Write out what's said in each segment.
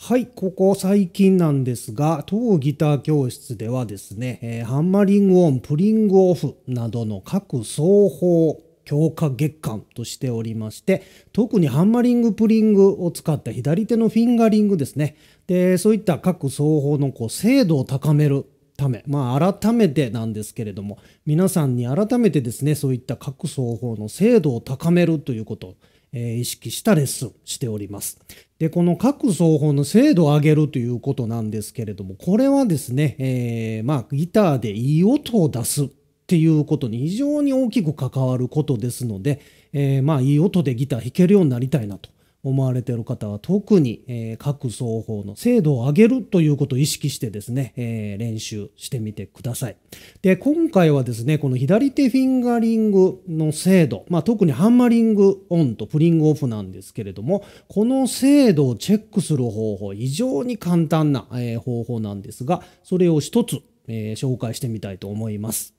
はい、ここ最近なんですが、当ギター教室ではですね、えーハンマリングオン、プリングオフなどの各双方強化月間としておりまして、特にハンマリング、プリングを使った左手のフィンガリングですね。で、そういった各双方のこう精度を高めるため、まあ改めてなんですけれども、皆さんに改めてですね、そういった各双方の精度を高めるということを、え意識したレッスンしております。で、この各奏法の精度を上げるということなんですけれども、これはですね、えーまあギターでいい音を出すっていうことに非常に大きく関わることですので、えーまあいい音でギター弾けるようになりたいなと思われている方は特に、えー各双方の精度を上げるということを意識してですね、えー練習してみてください。で、今回はですね、この左手フィンガリングの精度、まあ特にハンマリングオンとプリングオフなんですけれども、この精度をチェックする方法、非常に簡単な、えー方法なんですが、それを一つ、えー紹介してみたいと思います。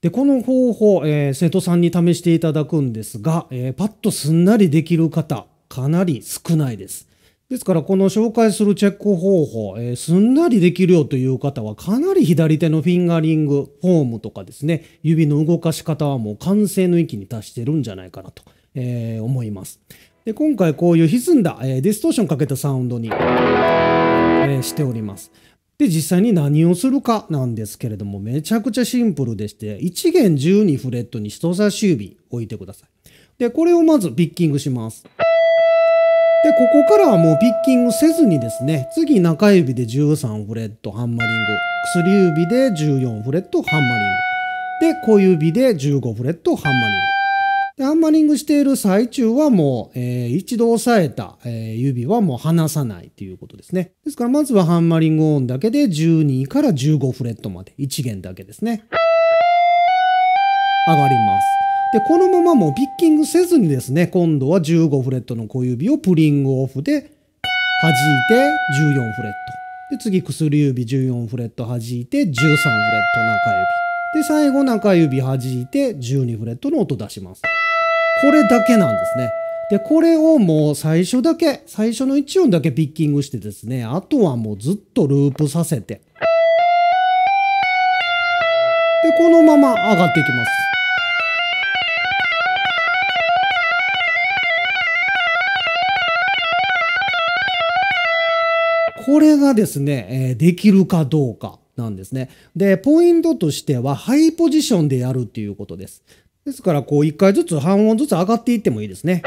で、この方法、えー生徒さんに試していただくんですが、えーパッとすんなりできる方、かなり少ないです。ですから、この紹介するチェック方法、えーすんなりできるよという方は、かなり左手のフィンガリング、フォームとかですね、指の動かし方はもう完成の域に達してるんじゃないかなと、えー思います。で、今回こういう歪んだ、えーディストーションかけたサウンドに、えーしております。で、実際に何をするかなんですけれども、めちゃくちゃシンプルでして、1弦12フレットに人差し指置いてください。で、これをまずピッキングします。で、ここからはもうピッキングせずにですね、次中指で13フレットハンマリング、薬指で14フレットハンマリング、で、小指で15フレットハンマリング。で、ハンマリングしている最中はもう、えー一度押さえた、えー指はもう離さないということですね。ですからまずはハンマリングオンだけで12から15フレットまで、1弦だけですね。上がります。で、このままもうピッキングせずにですね、今度は15フレットの小指をプリングオフで弾いて14フレット。で、次薬指14フレット弾いて13フレット中指。で、最後中指弾いて12フレットの音出します。これだけなんですね。で、これをもう最初だけ、最初の1音だけピッキングしてですね、あとはもうずっとループさせて、で、このまま上がっていきます。これがですね、えーできるかどうかなんですね。で、ポイントとしては、ハイポジションでやるっていうことです。ですから、こう、一回ずつ、半音ずつ上がっていってもいいですね。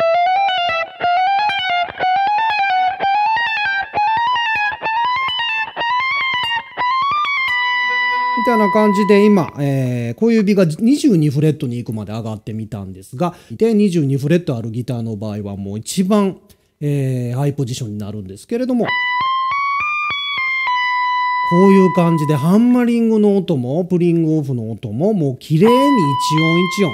みたいな感じで今、えー小指が22フレットに行くまで上がってみたんですが、で、22フレットあるギターの場合はもう一番、えーハイポジションになるんですけれども、こういう感じでハンマリングの音もプリングオフの音ももう綺麗に一音一音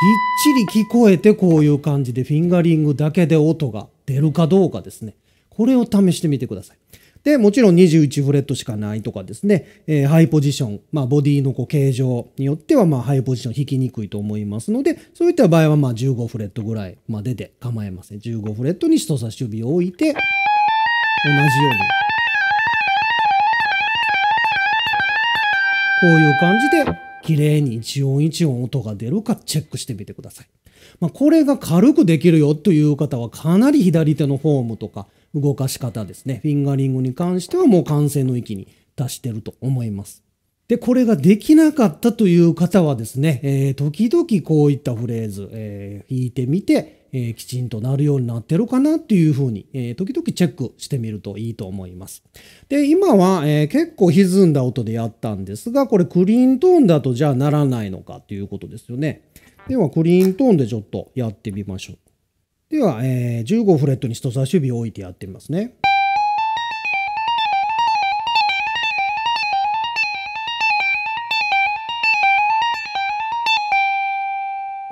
きっちり聞こえてこういう感じでフィンガリングだけで音が出るかどうかですね。これを試してみてください。で、もちろん21フレットしかないとかですね、えーハイポジション、まあボディのこう形状によってはまあハイポジション弾きにくいと思いますので、そういった場合はまあ15フレットぐらいまでで構いません。15フレットに人差し指を置いて、同じように。こういう感じで、綺麗に一音一音音が出るかチェックしてみてください。まあ、これが軽くできるよという方はかなり左手のフォームとか動かし方ですね。フィンガリングに関してはもう完成の域に達してると思います。で、これができなかったという方はですね、えー時々こういったフレーズ、えー弾いてみて、えーきちんとなるようになってるかなっていうふうに、えー時々チェックしてみるといいと思います。で、今は、えー結構歪んだ音でやったんですが、これクリーントーンだとじゃあならないのかっていうことですよね。では、クリーントーンでちょっとやってみましょう。では、えー15フレットに人差し指を置いてやってみますね。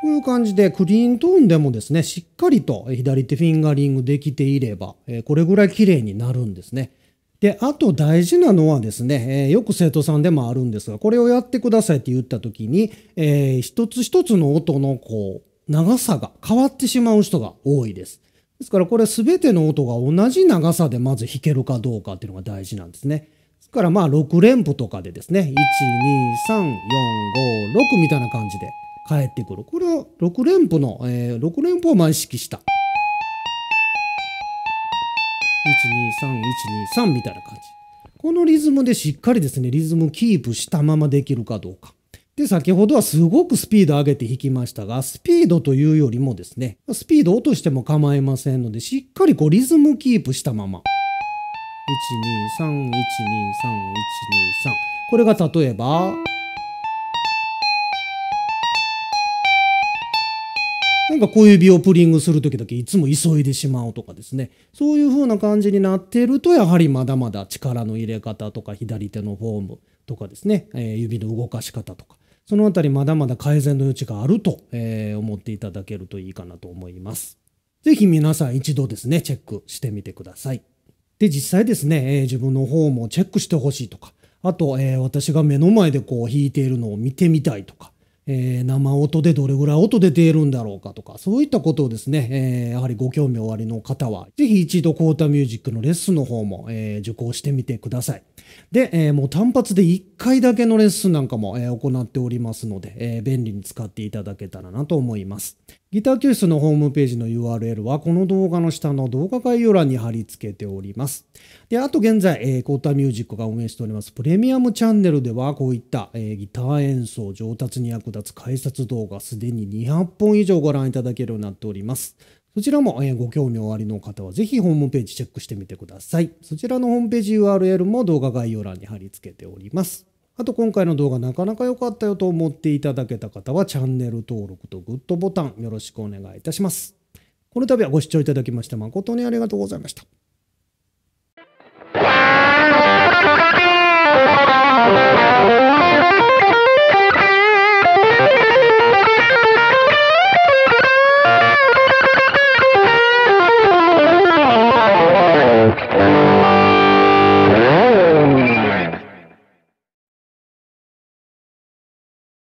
こういう感じでクリーントーンでもですね、しっかりと左手フィンガリングできていれば、えーこれぐらい綺麗になるんですね。で、あと大事なのはですね、えーよく生徒さんでもあるんですが、これをやってくださいって言った時に、えー一つ一つの音のこう、長さが変わってしまう人が多いです。ですからこれ全ての音が同じ長さでまず弾けるかどうかっていうのが大事なんですね。ですからまあ6連符とかでですね、1、2、3、4、5、6みたいな感じで返ってくる。これは6連符の、えー、6連符をまあ意識した。1、2、3、1、2、3みたいな感じ。このリズムでしっかりですね、リズムキープしたままできるかどうか。で、先ほどはすごくスピード上げて弾きましたが、スピードというよりもですね、スピード落としても構いませんので、しっかりこうリズムキープしたまま。1、2、3、1、2、3、1、2、3。これが例えば、なんか小指をプリングするときだけいつも急いでしまうとかですね。そういう風な感じになっていると、やはりまだまだ力の入れ方とか左手のフォームとかですね、え、指の動かし方とか、そのあたりまだまだ改善の余地があると、えー、思っていただけるといいかなと思います。ぜひ皆さん一度ですね、チェックしてみてください。で、実際ですね、えー、自分のフォームをチェックしてほしいとか、あと、えー、私が目の前でこう弾いているのを見てみたいとか、えー、生音でどれぐらい音出ているんだろうかとか、そういったことをですね、えー、やはりご興味おありの方は、ぜひ一度コータミュージックのレッスンの方も、えー、受講してみてください。で、えー、もう単発で1回だけのレッスンなんかも、えー、行っておりますので、えー、便利に使っていただけたらなと思います。ギター教室のホームページの URL はこの動画の下の動画概要欄に貼り付けております。で、あと現在、えー、コータミュージックが運営しておりますプレミアムチャンネルではこういった、えー、ギター演奏上達に役立つ解説動画すでに200本以上ご覧いただけるようになっております。そちらもご興味おありの方はぜひホームページチェックしてみてください。そちらのホームページ URL も動画概要欄に貼り付けております。あと今回の動画なかなか良かったよと思っていただけた方はチャンネル登録とグッドボタンよろしくお願いいたします。この度はご視聴いただきまして誠にありがとうございました。